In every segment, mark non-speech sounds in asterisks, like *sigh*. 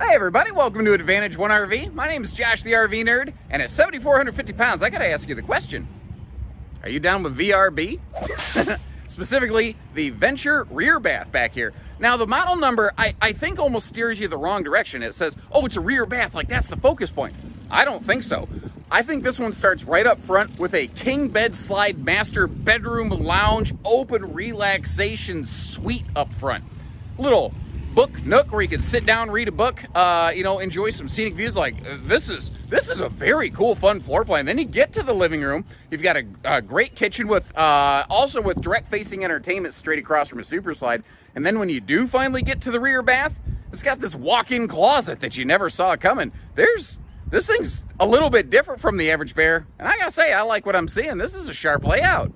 Hey everybody, welcome to Advantage One RV. My name is Josh the RV Nerd, and at 7,450 pounds, I gotta ask you the question. Are you down with VRB? *laughs* Specifically, the Venture rear bath back here. Now the model number, I, I think almost steers you the wrong direction. It says, oh, it's a rear bath, like that's the focus point. I don't think so. I think this one starts right up front with a king bed slide master bedroom lounge open relaxation suite up front. Little book nook where you can sit down, read a book, uh, you know, enjoy some scenic views. Like this is this is a very cool, fun floor plan. Then you get to the living room. You've got a, a great kitchen with uh, also with direct facing entertainment straight across from a super slide. And then when you do finally get to the rear bath, it's got this walk-in closet that you never saw coming. There's this thing's a little bit different from the average bear, and I gotta say, I like what I'm seeing. This is a sharp layout.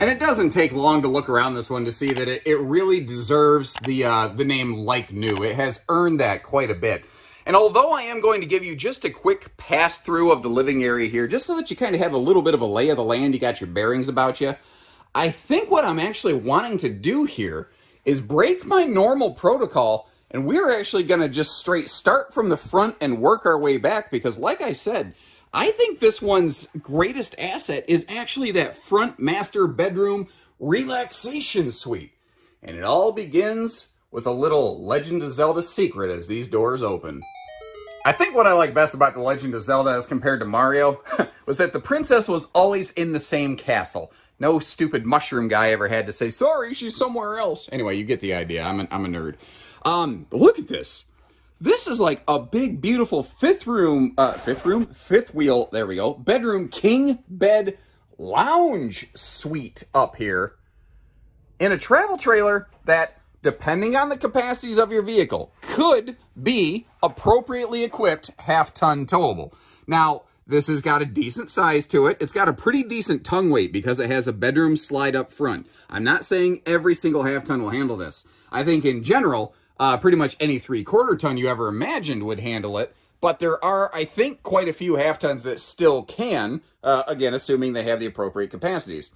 And it doesn't take long to look around this one to see that it, it really deserves the, uh, the name Like New. It has earned that quite a bit. And although I am going to give you just a quick pass through of the living area here, just so that you kind of have a little bit of a lay of the land, you got your bearings about you, I think what I'm actually wanting to do here is break my normal protocol and we're actually going to just straight start from the front and work our way back because like I said, I think this one's greatest asset is actually that front master bedroom relaxation suite. And it all begins with a little Legend of Zelda secret as these doors open. I think what I like best about The Legend of Zelda as compared to Mario *laughs* was that the princess was always in the same castle. No stupid mushroom guy ever had to say, sorry, she's somewhere else. Anyway, you get the idea. I'm, an, I'm a nerd. Um, look at this. This is like a big, beautiful fifth room, uh, fifth room, fifth wheel, there we go, bedroom king bed lounge suite up here in a travel trailer that, depending on the capacities of your vehicle, could be appropriately equipped half-ton towable. Now, this has got a decent size to it. It's got a pretty decent tongue weight because it has a bedroom slide up front. I'm not saying every single half ton will handle this. I think in general, uh, pretty much any three quarter ton you ever imagined would handle it. But there are, I think, quite a few half tons that still can, uh, again, assuming they have the appropriate capacities.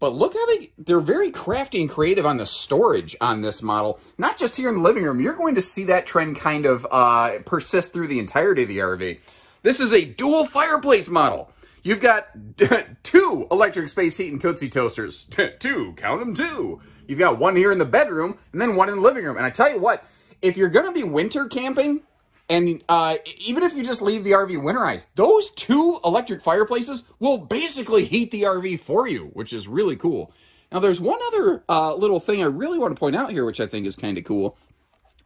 But look how they, they're very crafty and creative on the storage on this model. Not just here in the living room. You're going to see that trend kind of uh, persist through the entirety of the RV. This is a dual fireplace model. You've got *laughs* two electric space heat and Tootsie Toasters. *laughs* two, count them two. You've got one here in the bedroom and then one in the living room. And I tell you what, if you're going to be winter camping, and uh, even if you just leave the RV winterized, those two electric fireplaces will basically heat the RV for you, which is really cool. Now, there's one other uh, little thing I really want to point out here, which I think is kind of cool.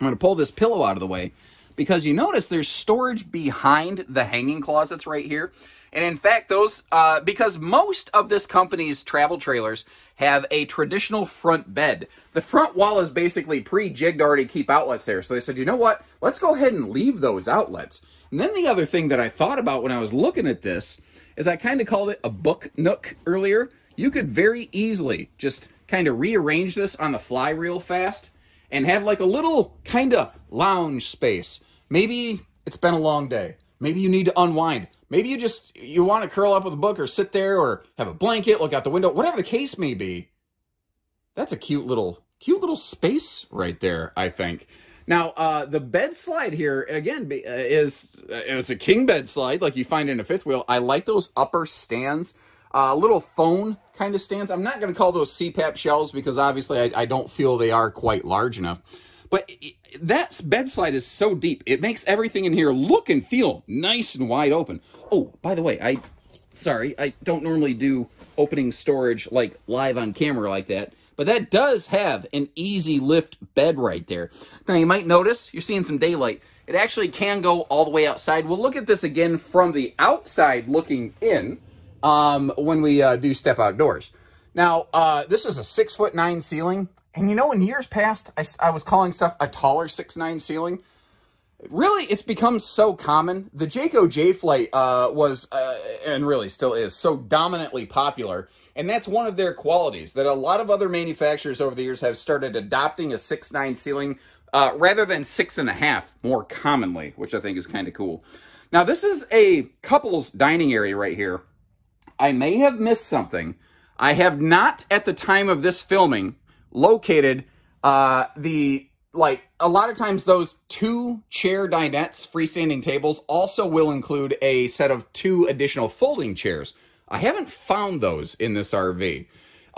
I'm going to pull this pillow out of the way because you notice there's storage behind the hanging closets right here. And in fact, those, uh, because most of this company's travel trailers have a traditional front bed. The front wall is basically pre-jigged already keep outlets there. So they said, you know what? Let's go ahead and leave those outlets. And then the other thing that I thought about when I was looking at this is I kind of called it a book nook earlier. You could very easily just kind of rearrange this on the fly real fast and have like a little kind of lounge space Maybe it's been a long day. Maybe you need to unwind. Maybe you just you want to curl up with a book or sit there or have a blanket, look out the window, whatever the case may be. That's a cute little cute little space right there, I think. Now, uh, the bed slide here, again, uh, is uh, it's a king bed slide like you find in a fifth wheel. I like those upper stands, uh, little phone kind of stands. I'm not going to call those CPAP shelves because obviously I, I don't feel they are quite large enough. But that bed slide is so deep. It makes everything in here look and feel nice and wide open. Oh, by the way, I, sorry, I don't normally do opening storage like live on camera like that. But that does have an easy lift bed right there. Now you might notice, you're seeing some daylight. It actually can go all the way outside. We'll look at this again from the outside looking in um, when we uh, do step outdoors. Now, uh, this is a six foot nine ceiling. And you know, in years past, I, I was calling stuff a taller six nine ceiling. Really, it's become so common. The Jayco Jay Flight uh, was, uh, and really still is, so dominantly popular. And that's one of their qualities, that a lot of other manufacturers over the years have started adopting a six nine ceiling uh, rather than six and a half more commonly, which I think is kind of cool. Now, this is a couple's dining area right here. I may have missed something, I have not, at the time of this filming, located uh, the like a lot of times those two chair dinettes freestanding tables also will include a set of two additional folding chairs. I haven't found those in this rv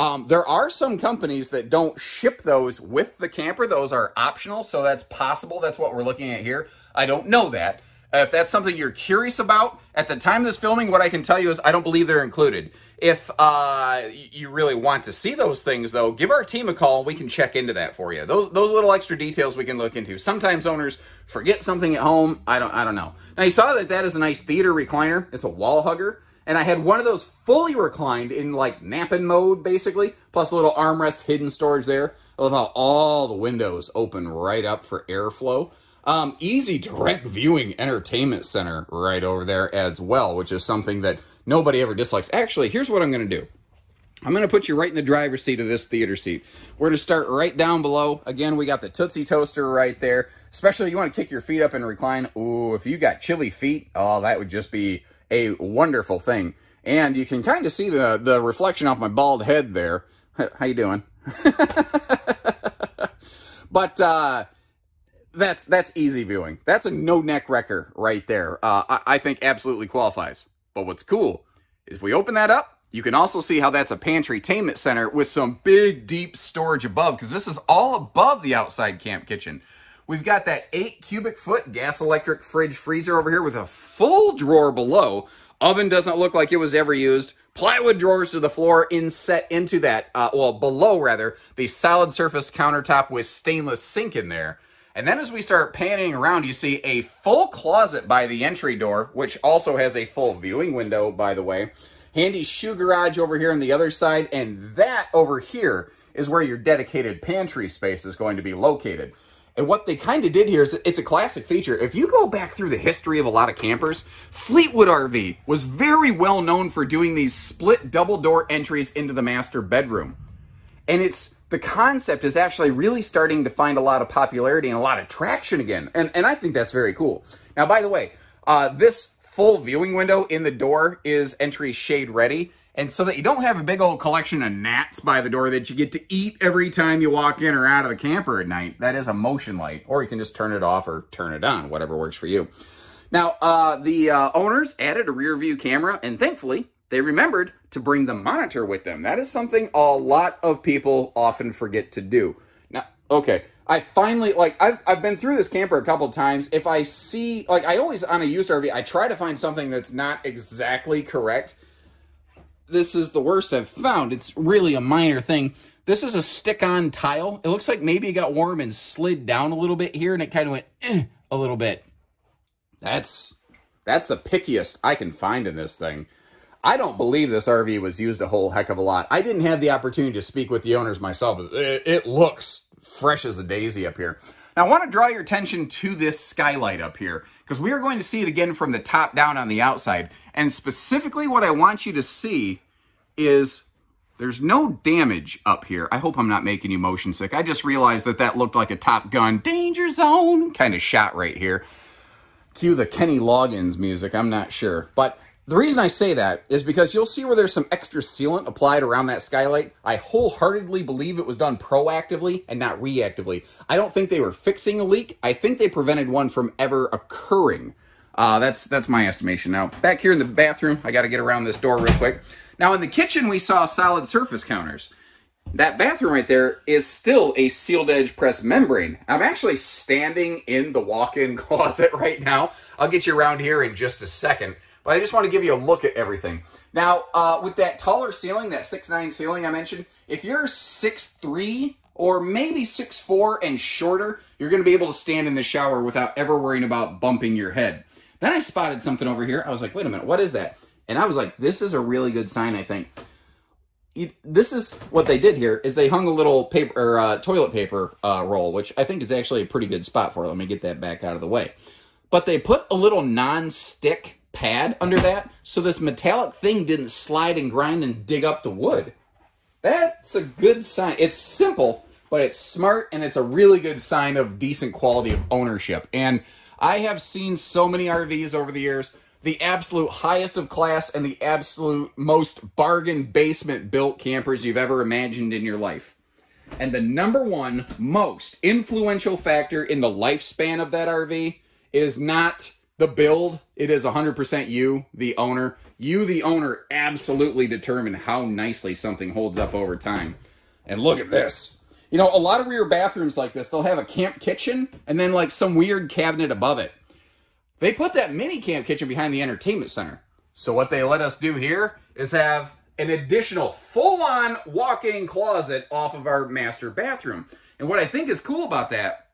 um, there are some companies that don't ship those with the camper. Those are optional so that's possible. That's what we're looking at here. I don't know that uh, if that's something you're curious about, at the time of this filming, what I can tell you is I don't believe they're included. If uh, you really want to see those things, though, give our team a call. We can check into that for you. Those those little extra details we can look into. Sometimes owners forget something at home. I don't I don't know. Now you saw that that is a nice theater recliner. It's a wall hugger. And I had one of those fully reclined in like napping mode, basically, plus a little armrest hidden storage there. I love how all the windows open right up for airflow. Um, easy direct viewing entertainment center right over there as well, which is something that nobody ever dislikes. Actually, here's what I'm going to do. I'm going to put you right in the driver's seat of this theater seat. We're going to start right down below. Again, we got the Tootsie Toaster right there. Especially you want to kick your feet up and recline. Ooh, if you got chilly feet, oh, that would just be a wonderful thing. And you can kind of see the, the reflection off my bald head there. *laughs* How you doing? *laughs* but, uh, that's that's easy viewing. That's a no neck wrecker right there. Uh, I, I think absolutely qualifies. But what's cool is if we open that up, you can also see how that's a pantry tainment center with some big deep storage above because this is all above the outside camp kitchen. We've got that eight cubic foot gas electric fridge freezer over here with a full drawer below. Oven doesn't look like it was ever used. Plywood drawers to the floor inset into that, uh, well, below rather, the solid surface countertop with stainless sink in there. And then as we start panning around, you see a full closet by the entry door, which also has a full viewing window, by the way. Handy shoe garage over here on the other side, and that over here is where your dedicated pantry space is going to be located. And what they kind of did here is it's a classic feature. If you go back through the history of a lot of campers, Fleetwood RV was very well known for doing these split double door entries into the master bedroom. And it's the concept is actually really starting to find a lot of popularity and a lot of traction again. And, and I think that's very cool. Now, by the way, uh, this full viewing window in the door is entry shade ready. And so that you don't have a big old collection of gnats by the door that you get to eat every time you walk in or out of the camper at night, that is a motion light. Or you can just turn it off or turn it on, whatever works for you. Now, uh, the uh, owners added a rear view camera, and thankfully, they remembered to bring the monitor with them. That is something a lot of people often forget to do. Now, okay, I finally, like, I've, I've been through this camper a couple times. If I see, like, I always, on a used RV, I try to find something that's not exactly correct. This is the worst I've found. It's really a minor thing. This is a stick-on tile. It looks like maybe it got warm and slid down a little bit here, and it kind of went eh, a little bit. That's, that's the pickiest I can find in this thing. I don't believe this RV was used a whole heck of a lot. I didn't have the opportunity to speak with the owners myself, it, it looks fresh as a daisy up here. Now, I want to draw your attention to this skylight up here because we are going to see it again from the top down on the outside. And specifically what I want you to see is there's no damage up here. I hope I'm not making you motion sick. I just realized that that looked like a Top Gun danger zone kind of shot right here. Cue the Kenny Loggins music, I'm not sure. But the reason I say that is because you'll see where there's some extra sealant applied around that skylight. I wholeheartedly believe it was done proactively and not reactively. I don't think they were fixing a leak. I think they prevented one from ever occurring. Uh, that's that's my estimation. Now, back here in the bathroom, I got to get around this door real quick. Now, in the kitchen, we saw solid surface counters. That bathroom right there is still a sealed edge press membrane. I'm actually standing in the walk-in *laughs* closet right now. I'll get you around here in just a second. But I just want to give you a look at everything. Now, uh, with that taller ceiling, that six nine ceiling I mentioned, if you're six three or maybe six four and shorter, you're going to be able to stand in the shower without ever worrying about bumping your head. Then I spotted something over here. I was like, wait a minute, what is that? And I was like, this is a really good sign, I think. this is what they did here is they hung a little paper or uh, toilet paper uh, roll, which I think is actually a pretty good spot for it. Let me get that back out of the way. But they put a little non-stick pad under that so this metallic thing didn't slide and grind and dig up the wood. That's a good sign. It's simple, but it's smart and it's a really good sign of decent quality of ownership. And I have seen so many RVs over the years the absolute highest of class and the absolute most bargain basement built campers you've ever imagined in your life. And the number one most influential factor in the lifespan of that RV is not the build. It is 100% you, the owner. You, the owner, absolutely determine how nicely something holds up over time. And look at this. You know, a lot of rear bathrooms like this, they'll have a camp kitchen and then like some weird cabinet above it. They put that mini camp kitchen behind the entertainment center. So what they let us do here is have an additional full-on walk-in closet off of our master bathroom. And what I think is cool about that,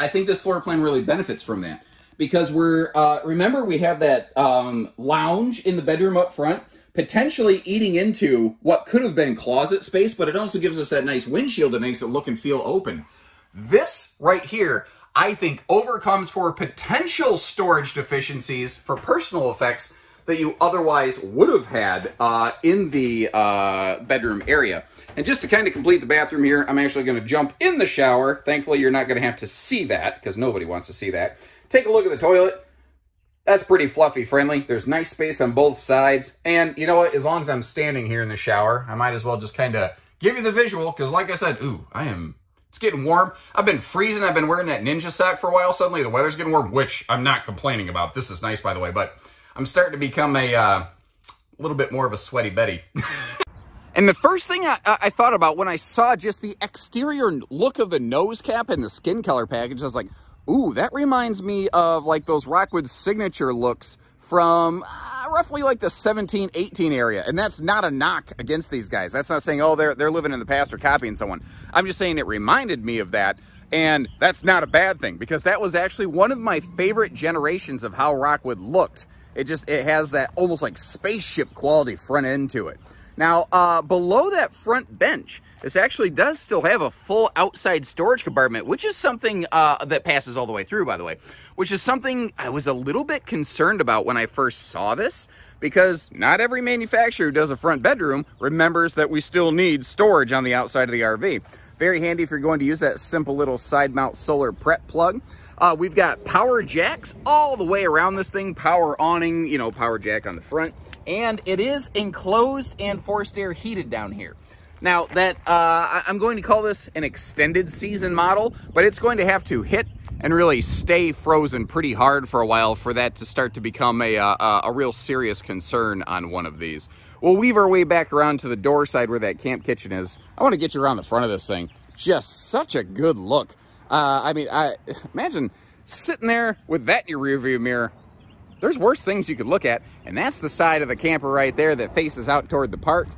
I think this floor plan really benefits from that. Because we're, uh, remember we have that um, lounge in the bedroom up front, potentially eating into what could have been closet space, but it also gives us that nice windshield that makes it look and feel open. This right here, I think overcomes for potential storage deficiencies for personal effects that you otherwise would have had uh, in the uh, bedroom area. And just to kind of complete the bathroom here, I'm actually going to jump in the shower. Thankfully, you're not going to have to see that because nobody wants to see that. Take a look at the toilet. That's pretty fluffy friendly. There's nice space on both sides. And you know what? As long as I'm standing here in the shower, I might as well just kind of give you the visual because like I said, ooh, I am it's getting warm. I've been freezing. I've been wearing that ninja sack for a while. Suddenly the weather's getting warm, which I'm not complaining about. This is nice, by the way, but I'm starting to become a uh, little bit more of a sweaty Betty. *laughs* and the first thing I, I, thought about when I saw just the exterior look of the nose cap and the skin color package, I was like, ooh, that reminds me of like those Rockwood signature looks from uh, roughly like the 17, 18 area. And that's not a knock against these guys. That's not saying, oh, they're, they're living in the past or copying someone. I'm just saying it reminded me of that. And that's not a bad thing because that was actually one of my favorite generations of how Rockwood looked. It just, it has that almost like spaceship quality front end to it. Now, uh, below that front bench, this actually does still have a full outside storage compartment, which is something uh, that passes all the way through, by the way, which is something I was a little bit concerned about when I first saw this because not every manufacturer who does a front bedroom remembers that we still need storage on the outside of the RV. Very handy if you're going to use that simple little side mount solar prep plug. Uh, we've got power jacks all the way around this thing, power awning, you know, power jack on the front, and it is enclosed and forced air heated down here. Now that uh, I'm going to call this an extended season model, but it's going to have to hit and really stay frozen pretty hard for a while for that to start to become a, uh, a real serious concern on one of these. We'll weave our way back around to the door side where that camp kitchen is. I want to get you around the front of this thing. Just such a good look. Uh, I mean, I *sighs* imagine sitting there with that in your rearview mirror. There's worse things you could look at, and that's the side of the camper right there that faces out toward the park.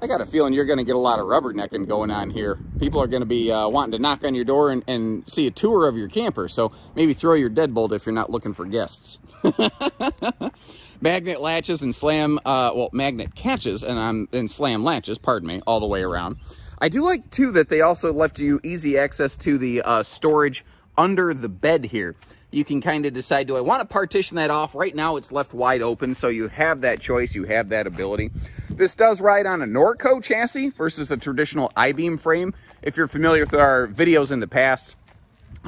I got a feeling you're going to get a lot of rubbernecking going on here. People are going to be uh, wanting to knock on your door and, and, see a tour of your camper, so maybe throw your deadbolt if you're not looking for guests. *laughs* magnet latches and slam, uh, well, magnet catches and, um, and slam latches, pardon me, all the way around. I do like, too, that they also left you easy access to the uh, storage under the bed here. You can kind of decide, do I want to partition that off? Right now, it's left wide open, so you have that choice. You have that ability. This does ride on a Norco chassis versus a traditional I-beam frame. If you're familiar with our videos in the past,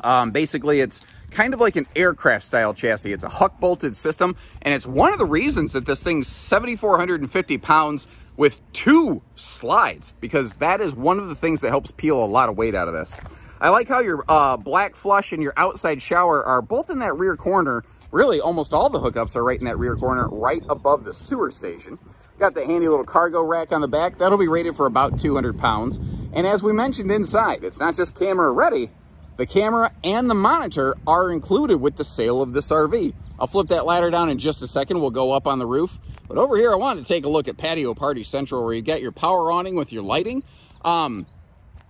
um, basically it's kind of like an aircraft style chassis. It's a huck bolted system, and it's one of the reasons that this thing's 7,450 pounds with two slides because that is one of the things that helps peel a lot of weight out of this. I like how your uh, black flush and your outside shower are both in that rear corner. Really, almost all the hookups are right in that rear corner, right above the sewer station. Got the handy little cargo rack on the back. That'll be rated for about 200 pounds. And as we mentioned inside, it's not just camera ready. The camera and the monitor are included with the sale of this RV. I'll flip that ladder down in just a second. We'll go up on the roof but over here, I wanted to take a look at Patio Party Central where you got your power awning with your lighting. Um,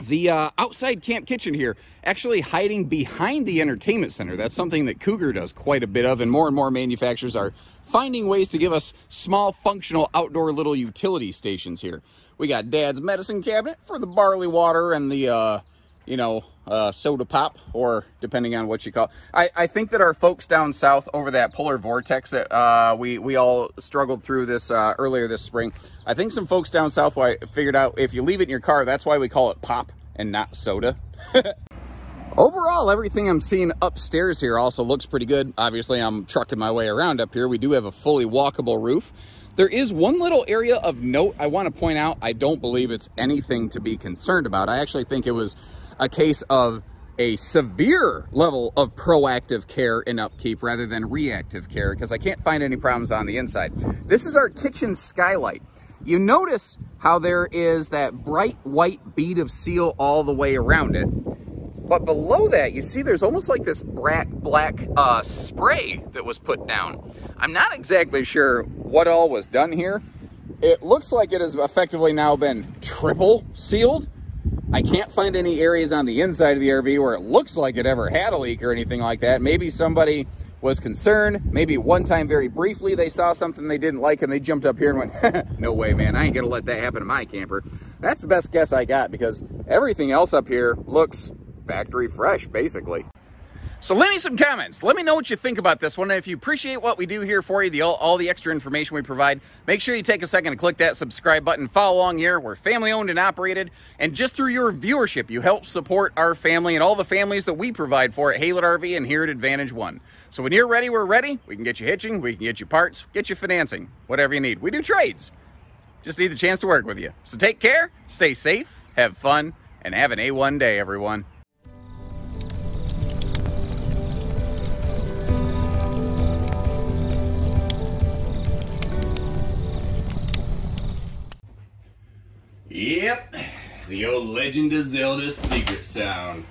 the uh, outside camp kitchen here actually hiding behind the entertainment center. That's something that Cougar does quite a bit of, and more and more manufacturers are finding ways to give us small, functional, outdoor little utility stations here. We got Dad's medicine cabinet for the barley water and the, uh, you know, uh, soda pop, or depending on what you call it. I, I think that our folks down south over that polar vortex that uh, we, we all struggled through this uh, earlier this spring, I think some folks down south figured out if you leave it in your car, that's why we call it pop and not soda. *laughs* Overall, everything I'm seeing upstairs here also looks pretty good. Obviously, I'm trucking my way around up here. We do have a fully walkable roof. There is one little area of note I want to point out. I don't believe it's anything to be concerned about. I actually think it was a case of a severe level of proactive care and upkeep rather than reactive care because I can't find any problems on the inside. This is our kitchen skylight. You notice how there is that bright white bead of seal all the way around it. But below that, you see there's almost like this black, black uh, spray that was put down. I'm not exactly sure what all was done here. It looks like it has effectively now been triple sealed. I can't find any areas on the inside of the RV where it looks like it ever had a leak or anything like that. Maybe somebody was concerned. Maybe one time very briefly they saw something they didn't like and they jumped up here and went, *laughs* no way, man, I ain't gonna let that happen to my camper. That's the best guess I got because everything else up here looks factory fresh, basically. So leave me some comments. Let me know what you think about this one. And if you appreciate what we do here for you, the all, all, the extra information we provide, make sure you take a second to click that subscribe button. Follow along here. We're family owned and operated. And just through your viewership, you help support our family and all the families that we provide for at Haylett RV and here at Advantage One. So when you're ready, we're ready. We can get you hitching, we can get you parts, get you financing, whatever you need. We do trades. Just need the chance to work with you. So take care, stay safe, have fun, and have an A1 day, everyone. The old Legend of Zelda secret sound.